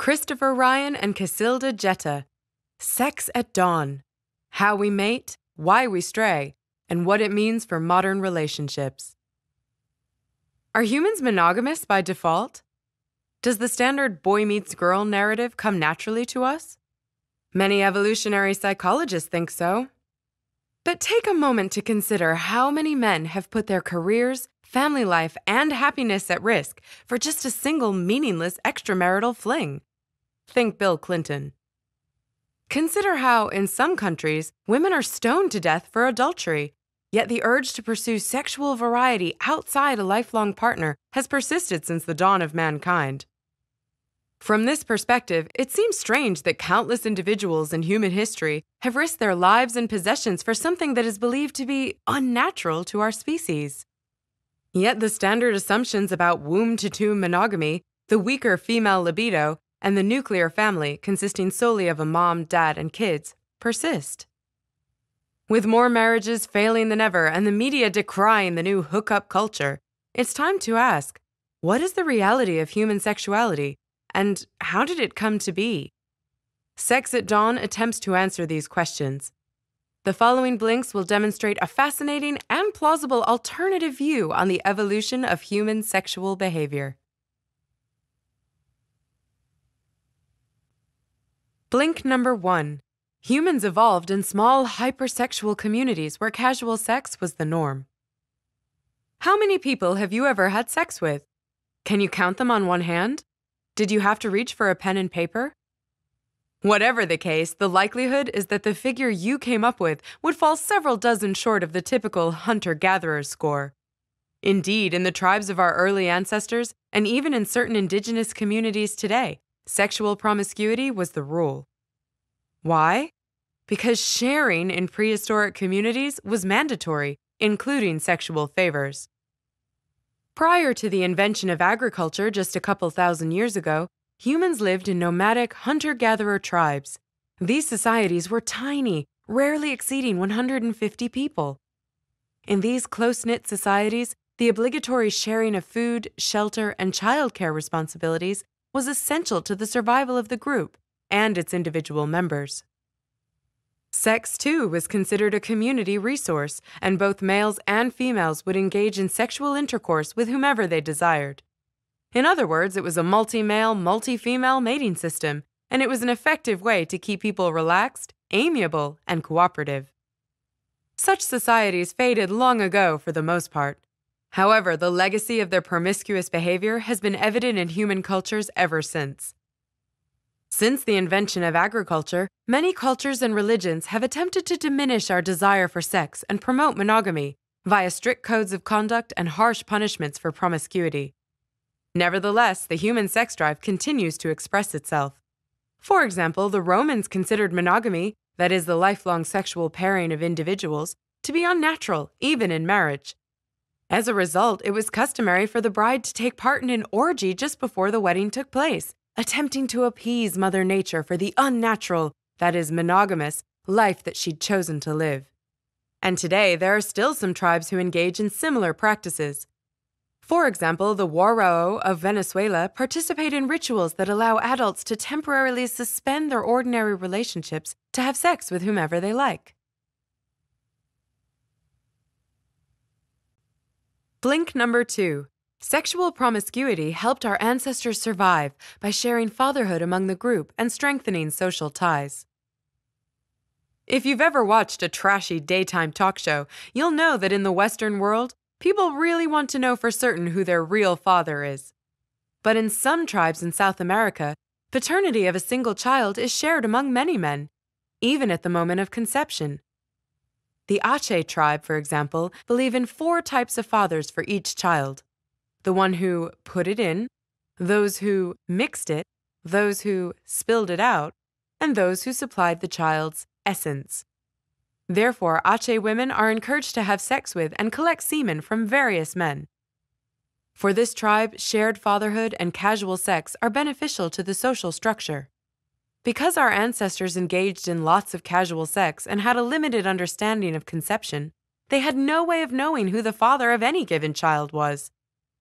Christopher Ryan and Cacilda Jethá. Sex at Dawn How We Mate, Why We Stray, and What It Means for Modern Relationships. Are humans monogamous by default? Does the standard boy meets girl narrative come naturally to us? Many evolutionary psychologists think so. But take a moment to consider how many men have put their careers, family life, and happiness at risk for just a single meaningless extramarital fling. Think Bill Clinton. Consider how, in some countries, women are stoned to death for adultery, yet the urge to pursue sexual variety outside a lifelong partner has persisted since the dawn of mankind. From this perspective, it seems strange that countless individuals in human history have risked their lives and possessions for something that is believed to be unnatural to our species. Yet the standard assumptions about womb to tomb monogamy, the weaker female libido, and the nuclear family, consisting solely of a mom, dad, and kids, persist. With more marriages failing than ever and the media decrying the new hookup culture, it's time to ask what is the reality of human sexuality, and how did it come to be? Sex at Dawn attempts to answer these questions. The following blinks will demonstrate a fascinating and plausible alternative view on the evolution of human sexual behavior. Blink number one Humans evolved in small hypersexual communities where casual sex was the norm. How many people have you ever had sex with? Can you count them on one hand? Did you have to reach for a pen and paper? Whatever the case, the likelihood is that the figure you came up with would fall several dozen short of the typical hunter gatherer score. Indeed, in the tribes of our early ancestors, and even in certain indigenous communities today, sexual promiscuity was the rule. Why? Because sharing in prehistoric communities was mandatory, including sexual favors. Prior to the invention of agriculture just a couple thousand years ago, humans lived in nomadic hunter gatherer tribes. These societies were tiny, rarely exceeding 150 people. In these close knit societies, the obligatory sharing of food, shelter, and childcare responsibilities was essential to the survival of the group and its individual members. Sex, too, was considered a community resource, and both males and females would engage in sexual intercourse with whomever they desired. In other words, it was a multi male, multi female mating system, and it was an effective way to keep people relaxed, amiable, and cooperative. Such societies faded long ago for the most part. However, the legacy of their promiscuous behavior has been evident in human cultures ever since. Since the invention of agriculture, many cultures and religions have attempted to diminish our desire for sex and promote monogamy via strict codes of conduct and harsh punishments for promiscuity. Nevertheless, the human sex drive continues to express itself. For example, the Romans considered monogamy, that is, the lifelong sexual pairing of individuals, to be unnatural, even in marriage. As a result, it was customary for the bride to take part in an orgy just before the wedding took place, attempting to appease Mother Nature for the unnatural, that is, monogamous, life that she'd chosen to live. And today, there are still some tribes who engage in similar practices. For example, the Warao of Venezuela participate in rituals that allow adults to temporarily suspend their ordinary relationships to have sex with whomever they like. Blink number two Sexual promiscuity helped our ancestors survive by sharing fatherhood among the group and strengthening social ties. If you've ever watched a trashy daytime talk show, you'll know that in the Western world, people really want to know for certain who their real father is. But in some tribes in South America, paternity of a single child is shared among many men, even at the moment of conception. The Ache tribe, for example, believe in four types of fathers for each child the one who put it in, those who mixed it, those who spilled it out, and those who supplied the child's essence. Therefore, Ache women are encouraged to have sex with and collect semen from various men. For this tribe, shared fatherhood and casual sex are beneficial to the social structure. Because our ancestors engaged in lots of casual sex and had a limited understanding of conception, they had no way of knowing who the father of any given child was.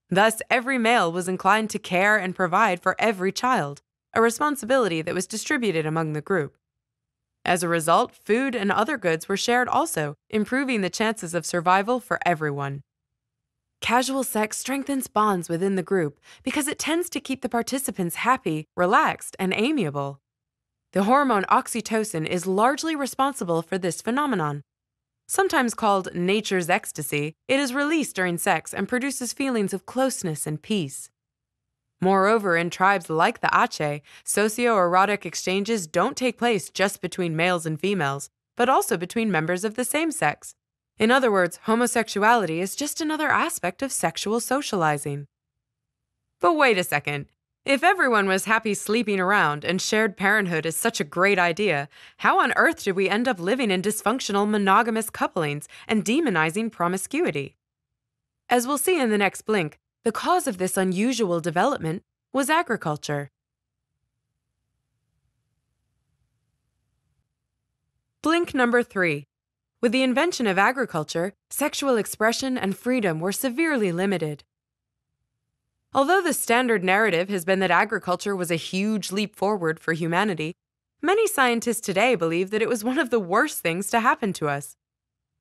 Thus, every male was inclined to care and provide for every child, a responsibility that was distributed among the group. As a result, food and other goods were shared also, improving the chances of survival for everyone. Casual sex strengthens bonds within the group because it tends to keep the participants happy, relaxed, and amiable. The hormone oxytocin is largely responsible for this phenomenon. Sometimes called nature's ecstasy, it is released during sex and produces feelings of closeness and peace. Moreover, in tribes like the Ache, socio-erotic exchanges don't take place just between males and females, but also between members of the same sex. In other words, homosexuality is just another aspect of sexual socializing. But wait a second. If everyone was happy sleeping around and shared parenthood is such a great idea, how on earth did we end up living in dysfunctional monogamous couplings and demonizing promiscuity? As we'll see in the next blink, the cause of this unusual development was agriculture. Blink number three. With the invention of agriculture, sexual expression and freedom were severely limited. Although the standard narrative has been that agriculture was a huge leap forward for humanity, many scientists today believe that it was one of the worst things to happen to us.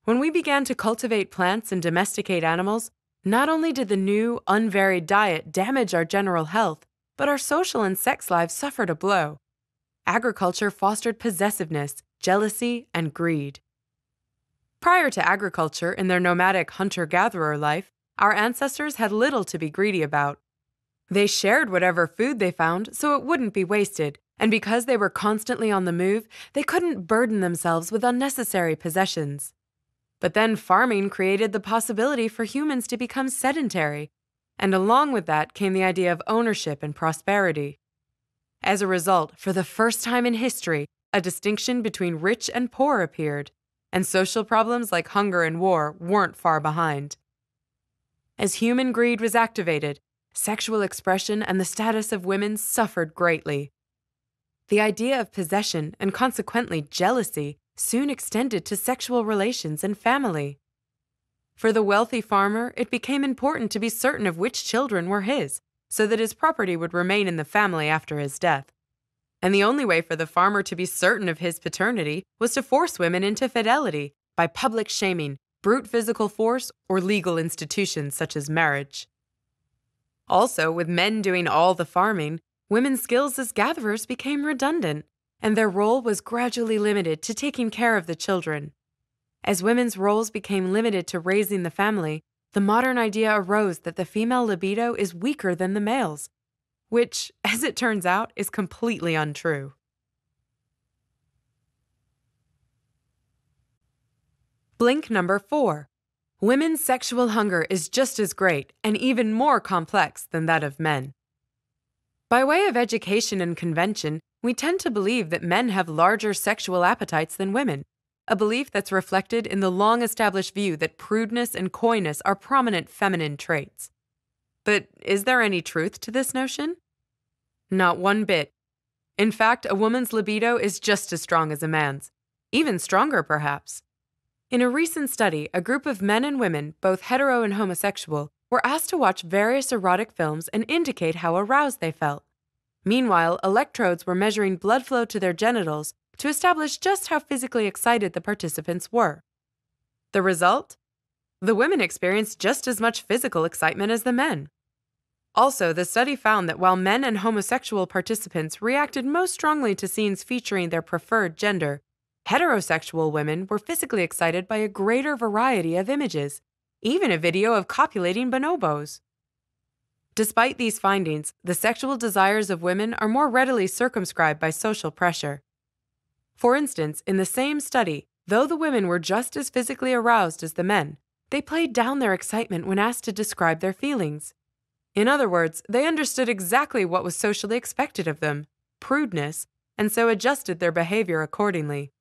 When we began to cultivate plants and domesticate animals, not only did the new, unvaried diet damage our general health, but our social and sex lives suffered a blow. Agriculture fostered possessiveness, jealousy, and greed. Prior to agriculture in their nomadic hunter gatherer life, our ancestors had little to be greedy about. They shared whatever food they found so it wouldn't be wasted, and because they were constantly on the move, they couldn't burden themselves with unnecessary possessions. But then farming created the possibility for humans to become sedentary, and along with that came the idea of ownership and prosperity. As a result, for the first time in history, a distinction between rich and poor appeared, and social problems like hunger and war weren't far behind. As human greed was activated, sexual expression and the status of women suffered greatly. The idea of possession and consequently jealousy soon extended to sexual relations and family. For the wealthy farmer, it became important to be certain of which children were his, so that his property would remain in the family after his death. And the only way for the farmer to be certain of his paternity was to force women into fidelity by public shaming, brute physical force, or legal institutions such as marriage. Also, with men doing all the farming, women's skills as gatherers became redundant, and their role was gradually limited to taking care of the children. As women's roles became limited to raising the family, the modern idea arose that the female libido is weaker than the male's, which, as it turns out, is completely untrue. Blink number four. Women's sexual hunger is just as great and even more complex than that of men. By way of education and convention, we tend to believe that men have larger sexual appetites than women, a belief that's reflected in the long established view that prudeness and coyness are prominent feminine traits. But is there any truth to this notion? Not one bit. In fact, a woman's libido is just as strong as a man's, even stronger perhaps. In a recent study, a group of men and women, both hetero and homosexual, were asked to watch various erotic films and indicate how aroused they felt. Meanwhile, electrodes were measuring blood flow to their genitals to establish just how physically excited the participants were. The result? The women experienced just as much physical excitement as the men. Also, the study found that while men and homosexual participants reacted most strongly to scenes featuring their preferred gender, heterosexual women were physically excited by a greater variety of images, even a video of copulating bonobos. Despite these findings, the sexual desires of women are more readily circumscribed by social pressure. For instance, in the same study, though the women were just as physically aroused as the men, they played down their excitement when asked to describe their feelings. In other words, they understood exactly what was socially expected of them prudeness and so adjusted their behavior accordingly.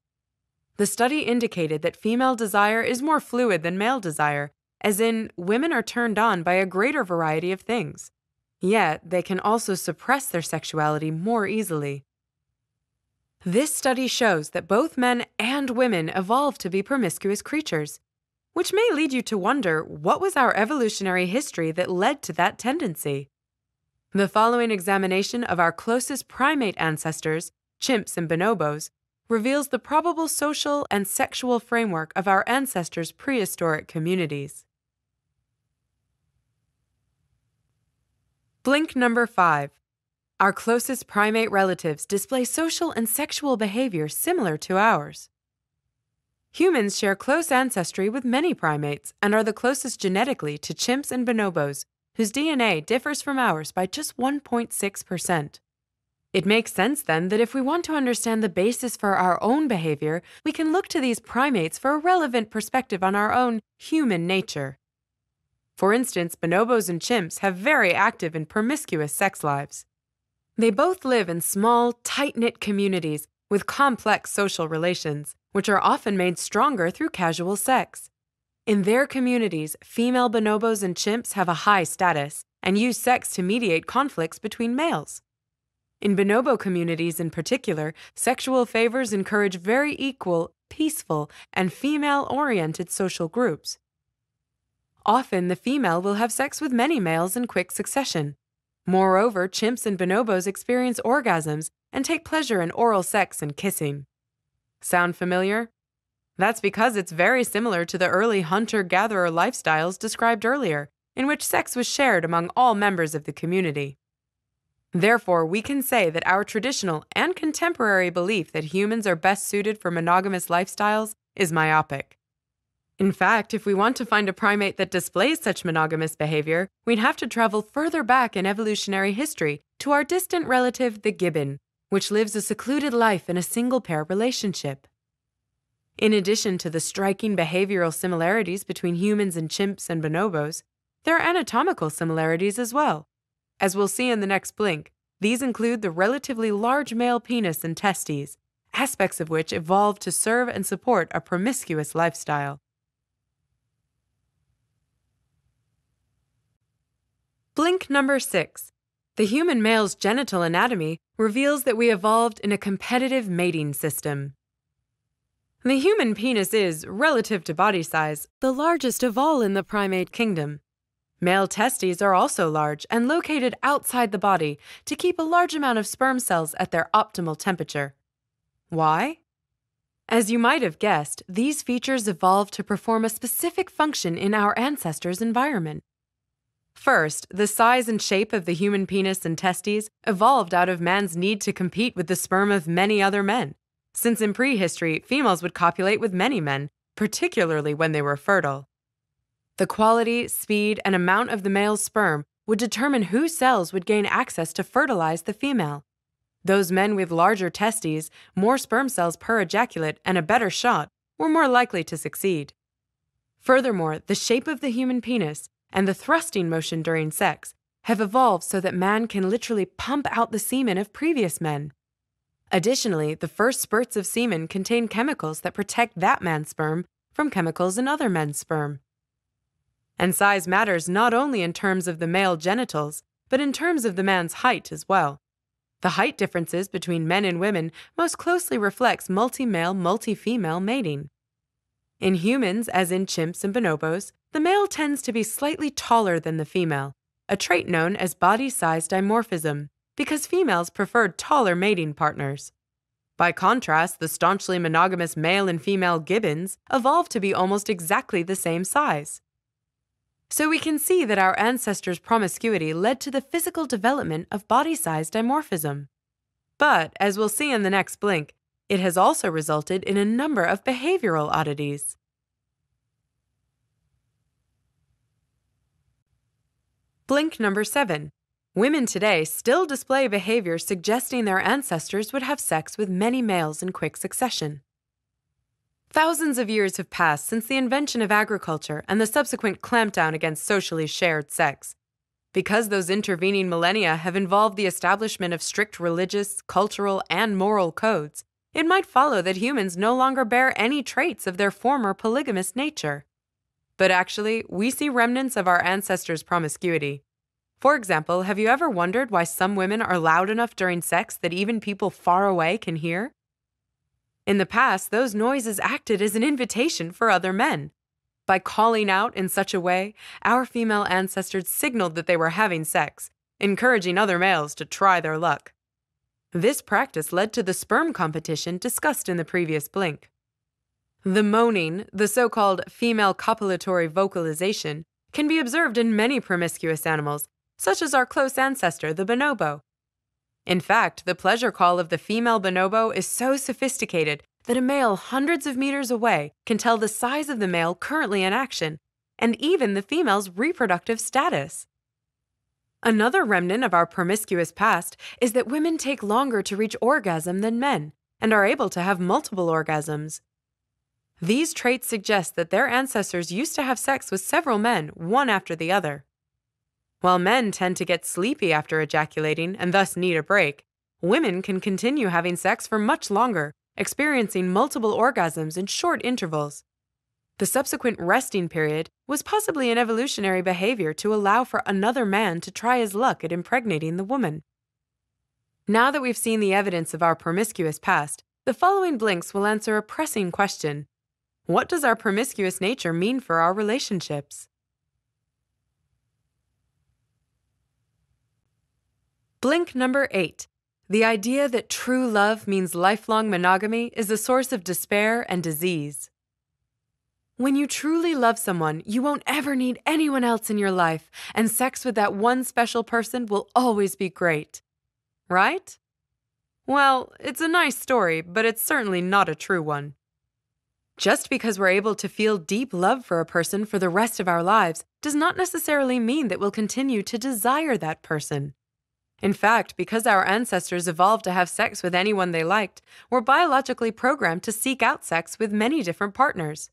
The study indicated that female desire is more fluid than male desire, as in, women are turned on by a greater variety of things. Yet, they can also suppress their sexuality more easily. This study shows that both men and women evolved to be promiscuous creatures, which may lead you to wonder what was our evolutionary history that led to that tendency? The following examination of our closest primate ancestors, chimps and bonobos, reveals the probable social and sexual framework of our ancestors' prehistoric communities. Blink number 5. Our closest primate relatives display social and sexual behavior similar to ours. Humans share close ancestry with many primates and are the closest genetically to chimps and bonobos, whose DNA differs from ours by just 1.6%. It makes sense then that if we want to understand the basis for our own behavior, we can look to these primates for a relevant perspective on our own human nature. For instance, bonobos and chimps have very active and promiscuous sex lives. They both live in small, tight knit communities with complex social relations, which are often made stronger through casual sex. In their communities, female bonobos and chimps have a high status and use sex to mediate conflicts between males. In bonobo communities in particular, sexual favors encourage very equal, peaceful, and female oriented social groups. Often, the female will have sex with many males in quick succession. Moreover, chimps and bonobos experience orgasms and take pleasure in oral sex and kissing. Sound familiar? That's because it's very similar to the early hunter gatherer lifestyles described earlier, in which sex was shared among all members of the community. Therefore, we can say that our traditional and contemporary belief that humans are best suited for monogamous lifestyles is myopic. In fact, if we want to find a primate that displays such monogamous behavior, we'd have to travel further back in evolutionary history to our distant relative, the gibbon, which lives a secluded life in a single pair relationship. In addition to the striking behavioral similarities between humans and chimps and bonobos, there are anatomical similarities as well. As we'll see in the next blink, these include the relatively large male penis and testes, aspects of which evolved to serve and support a promiscuous lifestyle. Blink number six. The human male's genital anatomy reveals that we evolved in a competitive mating system. The human penis is, relative to body size, the largest of all in the primate kingdom. Male testes are also large and located outside the body to keep a large amount of sperm cells at their optimal temperature. Why? As you might have guessed, these features evolved to perform a specific function in our ancestors' environment. First, the size and shape of the human penis and testes evolved out of man's need to compete with the sperm of many other men, since in prehistory, females would copulate with many men, particularly when they were fertile. The quality, speed, and amount of the male's sperm would determine whose cells would gain access to fertilize the female. Those men with larger testes, more sperm cells per ejaculate, and a better shot were more likely to succeed. Furthermore, the shape of the human penis and the thrusting motion during sex have evolved so that man can literally pump out the semen of previous men. Additionally, the first spurts of semen contain chemicals that protect that man's sperm from chemicals in other men's sperm. And size matters not only in terms of the male genitals, but in terms of the man's height as well. The height differences between men and women most closely reflects multi-male, multi-female mating. In humans, as in chimps and bonobos, the male tends to be slightly taller than the female, a trait known as body size dimorphism, because females preferred taller mating partners. By contrast, the staunchly monogamous male and female gibbons evolved to be almost exactly the same size. So we can see that our ancestors' promiscuity led to the physical development of body size dimorphism. But, as we'll see in the next blink, it has also resulted in a number of behavioral oddities. Blink number 7. Women today still display behavior suggesting their ancestors would have sex with many males in quick succession. Thousands of years have passed since the invention of agriculture and the subsequent clampdown against socially shared sex. Because those intervening millennia have involved the establishment of strict religious, cultural, and moral codes, it might follow that humans no longer bear any traits of their former polygamous nature. But actually, we see remnants of our ancestors' promiscuity. For example, have you ever wondered why some women are loud enough during sex that even people far away can hear? In the past, those noises acted as an invitation for other men. By calling out in such a way, our female ancestors signaled that they were having sex, encouraging other males to try their luck. This practice led to the sperm competition discussed in the previous blink. The moaning, the so called female copulatory vocalization, can be observed in many promiscuous animals, such as our close ancestor, the bonobo. In fact, the pleasure call of the female bonobo is so sophisticated that a male hundreds of meters away can tell the size of the male currently in action, and even the female's reproductive status. Another remnant of our promiscuous past is that women take longer to reach orgasm than men and are able to have multiple orgasms. These traits suggest that their ancestors used to have sex with several men, one after the other. While men tend to get sleepy after ejaculating and thus need a break, women can continue having sex for much longer, experiencing multiple orgasms in short intervals. The subsequent resting period was possibly an evolutionary behavior to allow for another man to try his luck at impregnating the woman. Now that we've seen the evidence of our promiscuous past, the following blinks will answer a pressing question What does our promiscuous nature mean for our relationships? Blink number eight. The idea that true love means lifelong monogamy is a source of despair and disease. When you truly love someone, you won't ever need anyone else in your life, and sex with that one special person will always be great. Right? Well, it's a nice story, but it's certainly not a true one. Just because we're able to feel deep love for a person for the rest of our lives does not necessarily mean that we'll continue to desire that person. In fact, because our ancestors evolved to have sex with anyone they liked, we're biologically programmed to seek out sex with many different partners.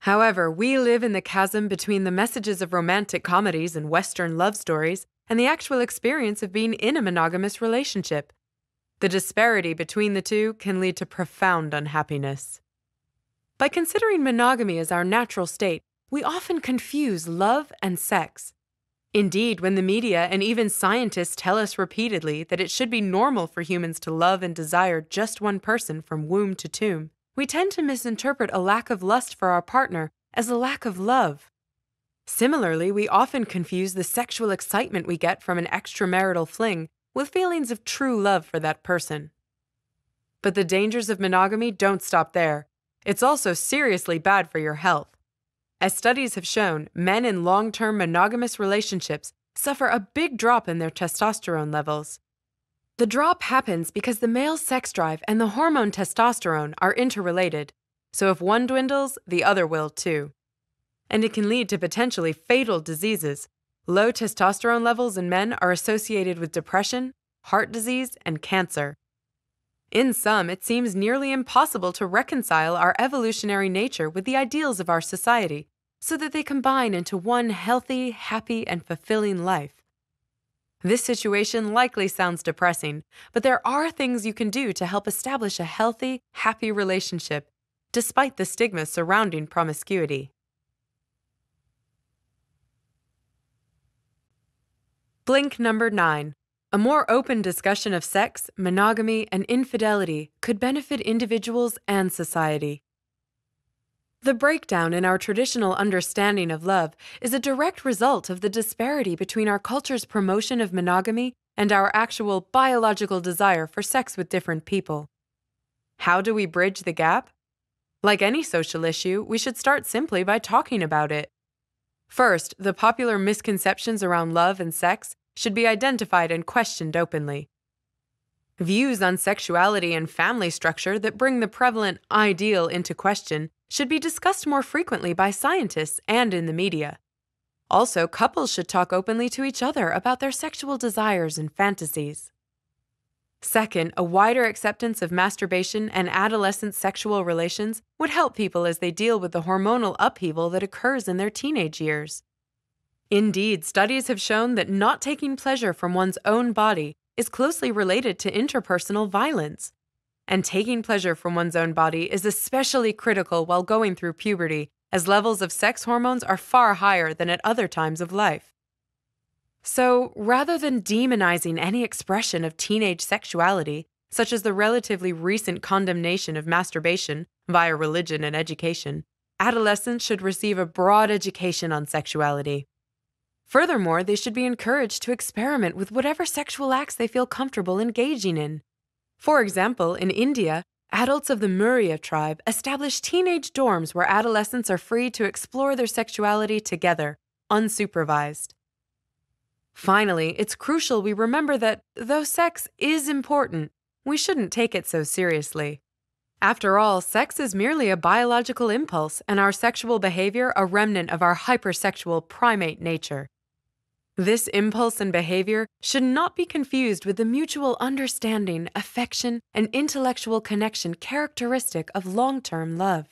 However, we live in the chasm between the messages of romantic comedies and Western love stories and the actual experience of being in a monogamous relationship. The disparity between the two can lead to profound unhappiness. By considering monogamy as our natural state, we often confuse love and sex. Indeed, when the media and even scientists tell us repeatedly that it should be normal for humans to love and desire just one person from womb to tomb, we tend to misinterpret a lack of lust for our partner as a lack of love. Similarly, we often confuse the sexual excitement we get from an extramarital fling with feelings of true love for that person. But the dangers of monogamy don't stop there. It's also seriously bad for your health. As studies have shown, men in long term monogamous relationships suffer a big drop in their testosterone levels. The drop happens because the male sex drive and the hormone testosterone are interrelated, so if one dwindles, the other will too. And it can lead to potentially fatal diseases. Low testosterone levels in men are associated with depression, heart disease, and cancer. In sum, it seems nearly impossible to reconcile our evolutionary nature with the ideals of our society so that they combine into one healthy, happy, and fulfilling life. This situation likely sounds depressing, but there are things you can do to help establish a healthy, happy relationship, despite the stigma surrounding promiscuity. Blink number 9. A more open discussion of sex, monogamy, and infidelity could benefit individuals and society. The breakdown in our traditional understanding of love is a direct result of the disparity between our culture's promotion of monogamy and our actual biological desire for sex with different people. How do we bridge the gap? Like any social issue, we should start simply by talking about it. First, the popular misconceptions around love and sex should be identified and questioned openly. Views on sexuality and family structure that bring the prevalent ideal into question should be discussed more frequently by scientists and in the media. Also, couples should talk openly to each other about their sexual desires and fantasies. Second, a wider acceptance of masturbation and adolescent sexual relations would help people as they deal with the hormonal upheaval that occurs in their teenage years. Indeed, studies have shown that not taking pleasure from one's own body is closely related to interpersonal violence and taking pleasure from one's own body is especially critical while going through puberty, as levels of sex hormones are far higher than at other times of life. So, rather than demonizing any expression of teenage sexuality, such as the relatively recent condemnation of masturbation via religion and education, adolescents should receive a broad education on sexuality. Furthermore, they should be encouraged to experiment with whatever sexual acts they feel comfortable engaging in. For example, in India, adults of the Muria tribe establish teenage dorms where adolescents are free to explore their sexuality together, unsupervised. Finally, it's crucial we remember that, though sex is important, we shouldn't take it so seriously. After all, sex is merely a biological impulse, and our sexual behavior a remnant of our hypersexual primate nature. This impulse and behavior should not be confused with the mutual understanding, affection, and intellectual connection characteristic of long term love.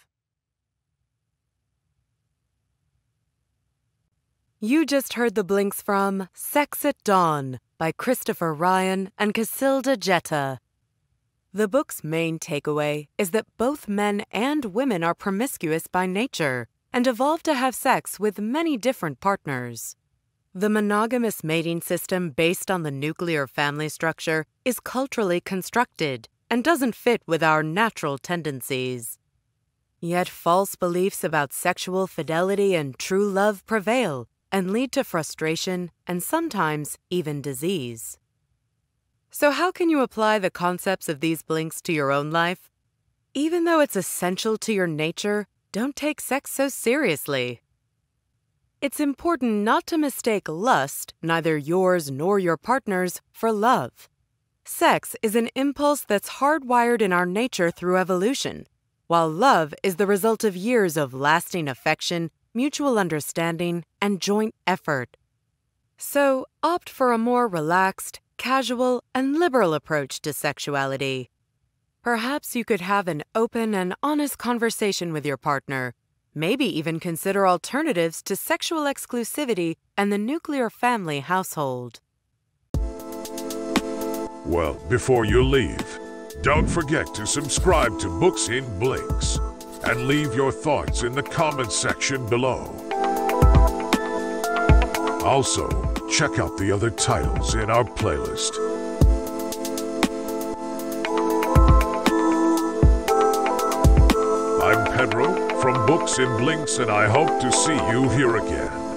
You just heard the blinks from Sex at Dawn by Christopher Ryan and Cacilda Jethá. The book's main takeaway is that both men and women are promiscuous by nature and evolve to have sex with many different partners. The monogamous mating system based on the nuclear family structure is culturally constructed and doesn't fit with our natural tendencies. Yet false beliefs about sexual fidelity and true love prevail and lead to frustration and sometimes even disease. So, how can you apply the concepts of these blinks to your own life? Even though it's essential to your nature, don't take sex so seriously. It's important not to mistake lust, neither yours nor your partner's, for love. Sex is an impulse that's hardwired in our nature through evolution, while love is the result of years of lasting affection, mutual understanding, and joint effort. So, opt for a more relaxed, casual, and liberal approach to sexuality. Perhaps you could have an open and honest conversation with your partner Maybe even consider alternatives to sexual exclusivity and the nuclear family household. Well, before you leave, don't forget to subscribe to Books in Blinks and leave your thoughts in the comments section below. Also, check out the other titles in our playlist. Books in Blinks, and I hope to see you here again.